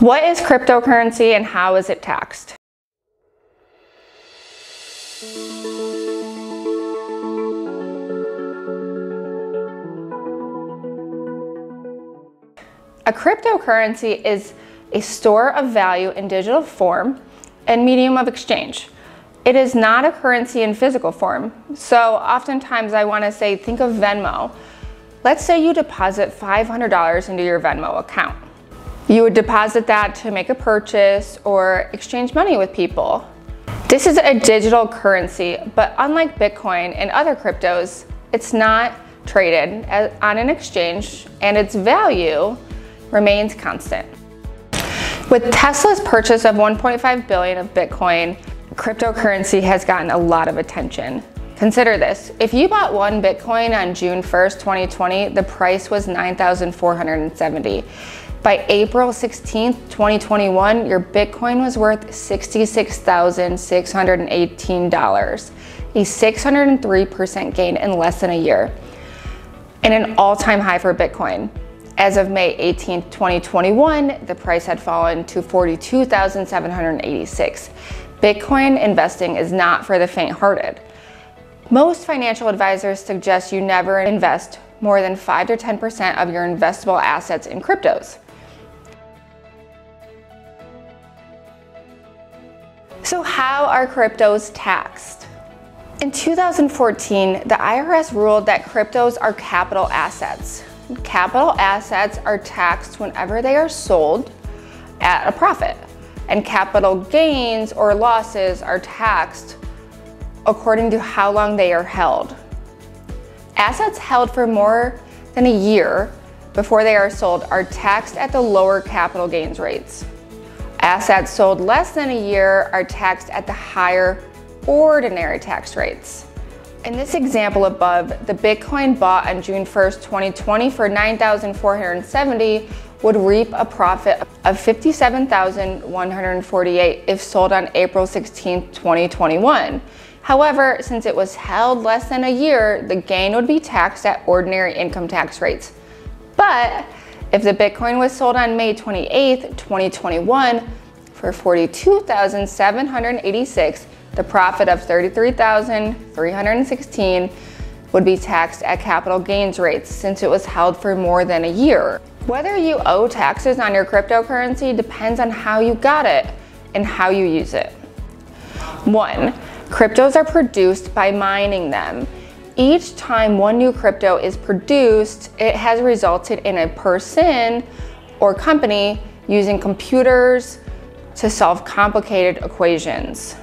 What is cryptocurrency and how is it taxed? A cryptocurrency is a store of value in digital form and medium of exchange. It is not a currency in physical form. So oftentimes I want to say, think of Venmo. Let's say you deposit $500 into your Venmo account. You would deposit that to make a purchase or exchange money with people. This is a digital currency, but unlike Bitcoin and other cryptos, it's not traded on an exchange and its value remains constant. With Tesla's purchase of 1.5 billion of Bitcoin, cryptocurrency has gotten a lot of attention. Consider this, if you bought one Bitcoin on June 1st, 2020, the price was 9,470. By April 16th, 2021, your Bitcoin was worth $66,618, a 603% gain in less than a year, and an all-time high for Bitcoin. As of May 18, 2021, the price had fallen to 42,786. Bitcoin investing is not for the faint-hearted. Most financial advisors suggest you never invest more than 5 to 10% of your investable assets in cryptos. So how are cryptos taxed? In 2014, the IRS ruled that cryptos are capital assets. Capital assets are taxed whenever they are sold at a profit, and capital gains or losses are taxed according to how long they are held. Assets held for more than a year before they are sold are taxed at the lower capital gains rates. Assets sold less than a year are taxed at the higher ordinary tax rates. In this example above, the Bitcoin bought on June 1st, 2020 for 9,470 would reap a profit of 57,148 if sold on April 16, 2021. However, since it was held less than a year, the gain would be taxed at ordinary income tax rates. But if the Bitcoin was sold on May 28, 2021 for 42,786, the profit of 33,316 would be taxed at capital gains rates since it was held for more than a year. Whether you owe taxes on your cryptocurrency depends on how you got it and how you use it. One, cryptos are produced by mining them. Each time one new crypto is produced, it has resulted in a person or company using computers to solve complicated equations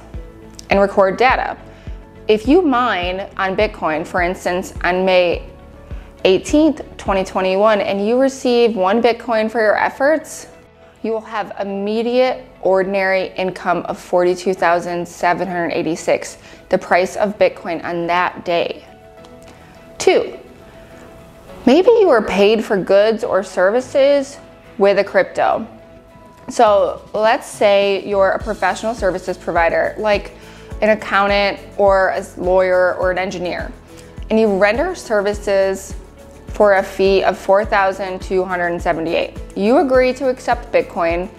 and record data. If you mine on Bitcoin, for instance, on May 18th, 2021, and you receive one Bitcoin for your efforts, you will have immediate ordinary income of 42,786, the price of Bitcoin on that day. Two, maybe you were paid for goods or services with a crypto. So let's say you're a professional services provider, like an accountant or a lawyer or an engineer, and you render services for a fee of 4,278. You agree to accept Bitcoin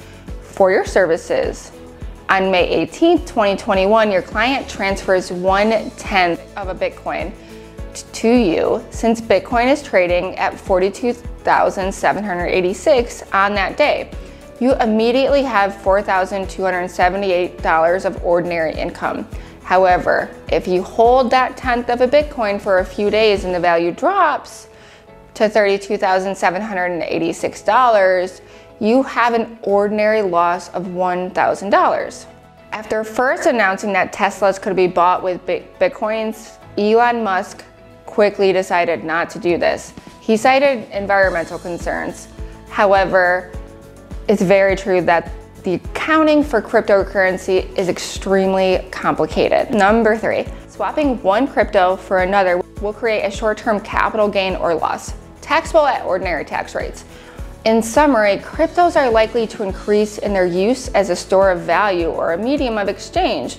for your services. On May 18th, 2021, your client transfers one tenth of a Bitcoin to you since Bitcoin is trading at 42,786 on that day you immediately have $4,278 of ordinary income. However, if you hold that tenth of a Bitcoin for a few days and the value drops to $32,786, you have an ordinary loss of $1,000. After first announcing that Teslas could be bought with Bitcoins, Elon Musk quickly decided not to do this. He cited environmental concerns. However, it's very true that the accounting for cryptocurrency is extremely complicated. Number three, swapping one crypto for another will create a short-term capital gain or loss, taxable at ordinary tax rates. In summary, cryptos are likely to increase in their use as a store of value or a medium of exchange.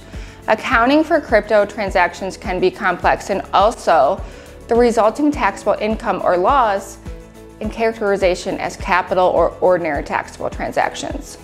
Accounting for crypto transactions can be complex and also the resulting taxable income or loss and characterization as capital or ordinary taxable transactions.